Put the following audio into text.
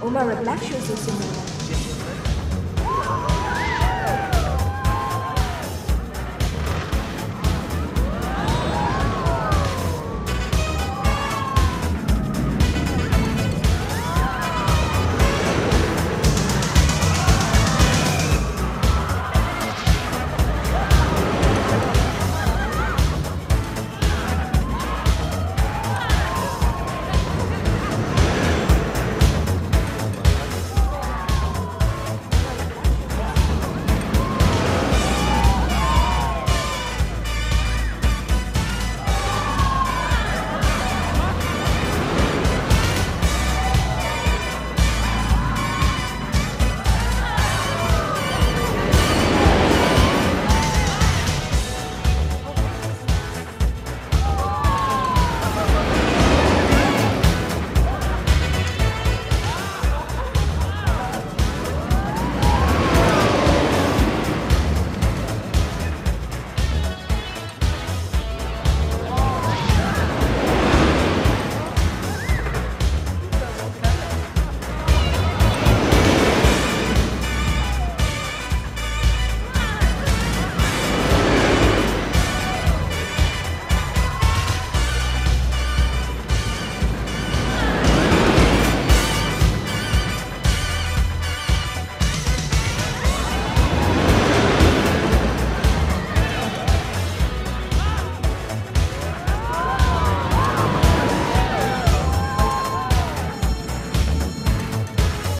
Uma reflection Simulator.